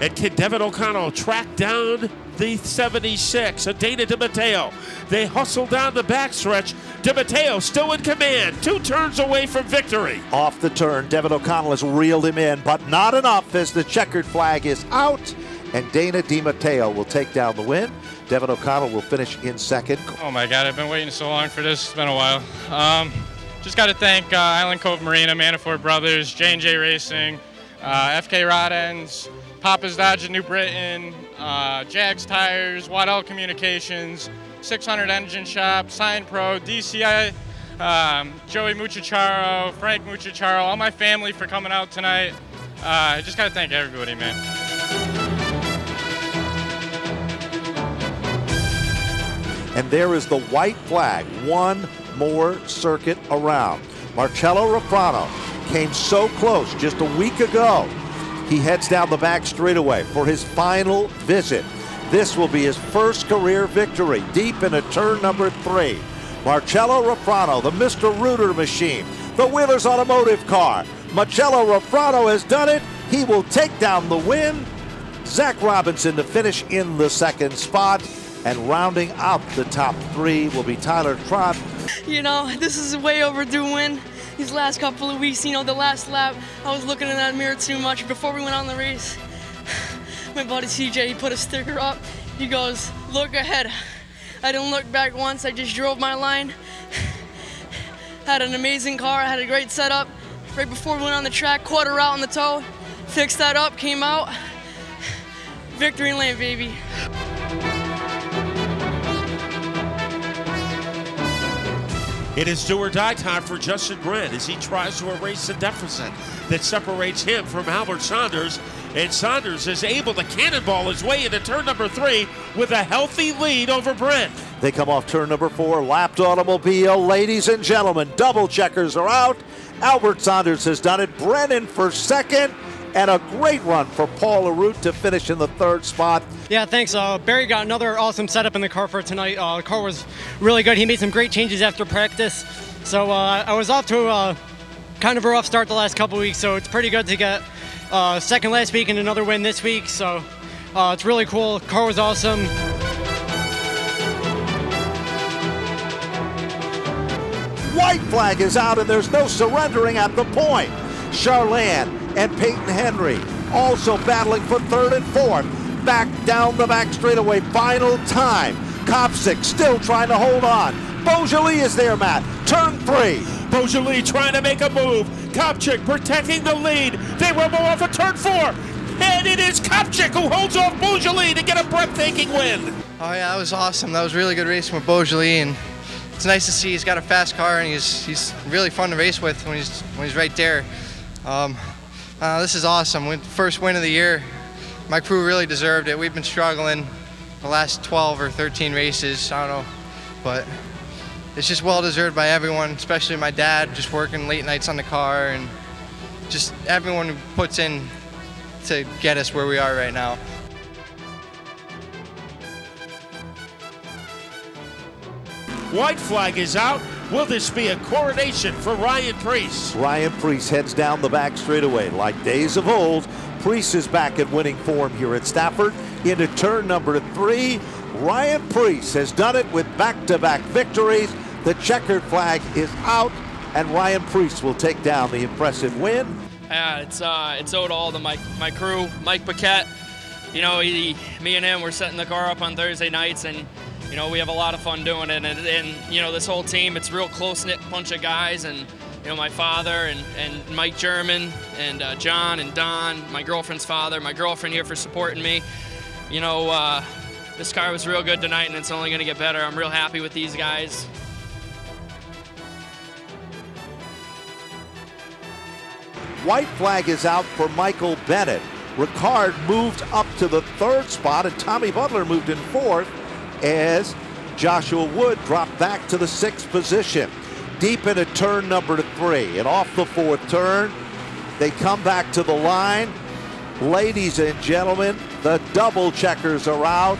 And can Devin O'Connell track down the 76? A Dana DiMatteo. They hustle down the backstretch. DiMatteo still in command, two turns away from victory. Off the turn, Devin O'Connell has reeled him in, but not enough as the checkered flag is out. And Dana DiMatteo will take down the win. Devin O'Connell will finish in second. Oh my God, I've been waiting so long for this. It's been a while. Um, just got to thank uh, Island Cove Marina, Manafort Brothers, J&J Racing, uh, FK Rod Ends, Papa's Dodge in New Britain, uh, Jags Tires, Waddell Communications, 600 Engine Shop, Sign Pro, DCI, um, Joey Muchacharo, Frank Muchacharo, all my family for coming out tonight. Uh, I just got to thank everybody, man. And there is the white flag, one more circuit around. Marcello Rufrano came so close just a week ago. He heads down the back straightaway for his final visit. This will be his first career victory, deep into turn number three. Marcello Rufrano, the Mr. Rooter machine, the Wheelers Automotive car. Marcello Rufrano has done it. He will take down the win. Zach Robinson to finish in the second spot. And rounding out the top three will be Tyler Trott. You know, this is a way overdue win. These last couple of weeks, you know, the last lap, I was looking in that mirror too much before we went on the race. My buddy CJ, he put a sticker up. He goes, look ahead. I didn't look back once, I just drove my line. Had an amazing car, I had a great setup. Right before we went on the track, quarter out on the toe, fixed that up, came out. Victory lane, baby. It is do or die time for Justin Brent as he tries to erase the deficit that separates him from Albert Saunders. And Saunders is able to cannonball his way into turn number three with a healthy lead over Brent. They come off turn number four, lapped automobile. Ladies and gentlemen, double checkers are out. Albert Saunders has done it. Brennan for second. And a great run for Paul LaRoute to finish in the third spot. Yeah, thanks. Uh, Barry got another awesome setup in the car for tonight. Uh, the car was really good. He made some great changes after practice. So uh, I was off to kind of a rough start the last couple weeks, so it's pretty good to get uh, second last week and another win this week. So uh, it's really cool. Car was awesome. White flag is out, and there's no surrendering at the point. Charland and Peyton Henry also battling for third and fourth. Back down the back straightaway, final time. Kopsick still trying to hold on. Beaujolais is there, Matt. Turn three. Beaujolais trying to make a move. Kopchik protecting the lead. They rumble off of turn four. And it is Kopchik who holds off Beaujolais to get a breathtaking win. Oh yeah, that was awesome. That was really good racing with Beaujolais, and it's nice to see he's got a fast car and he's he's really fun to race with when he's when he's right there. Um, uh, this is awesome. First win of the year. My crew really deserved it. We've been struggling the last 12 or 13 races. I don't know, but it's just well deserved by everyone, especially my dad, just working late nights on the car, and just everyone who puts in to get us where we are right now. White flag is out. Will this be a coronation for Ryan Preece? Ryan Preece heads down the back straightaway. Like days of old, Preece is back in winning form here at Stafford. Into turn number three, Ryan Preece has done it with back-to-back victories. The checkered flag is out, and Ryan Preece will take down the impressive win. Yeah, it's uh, it's owed all to my my crew, Mike Paquette. You know, he, me and him were setting the car up on Thursday nights, and you know we have a lot of fun doing it. And, and you know this whole team, it's real close knit bunch of guys, and you know my father and and Mike German and uh, John and Don, my girlfriend's father, my girlfriend here for supporting me. You know, uh, this car was real good tonight, and it's only going to get better. I'm real happy with these guys. White flag is out for Michael Bennett. Ricard moved up to the third spot, and Tommy Butler moved in fourth as Joshua Wood dropped back to the sixth position. Deep into turn number three, and off the fourth turn, they come back to the line. Ladies and gentlemen, the double checkers are out,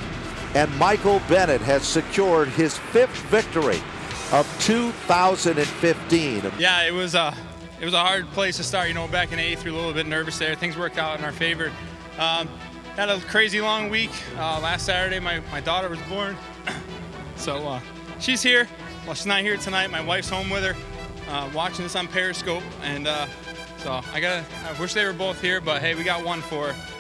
and Michael Bennett has secured his fifth victory of 2015. Yeah, it was uh, it was a hard place to start. You know, back in eighth, we were a little bit nervous there. Things worked out in our favor. Um, had a crazy long week. Uh, last Saturday, my, my daughter was born. so uh, she's here. Well, she's not here tonight. My wife's home with her, uh, watching this on Periscope. And uh, so I gotta. I wish they were both here, but hey, we got one for her.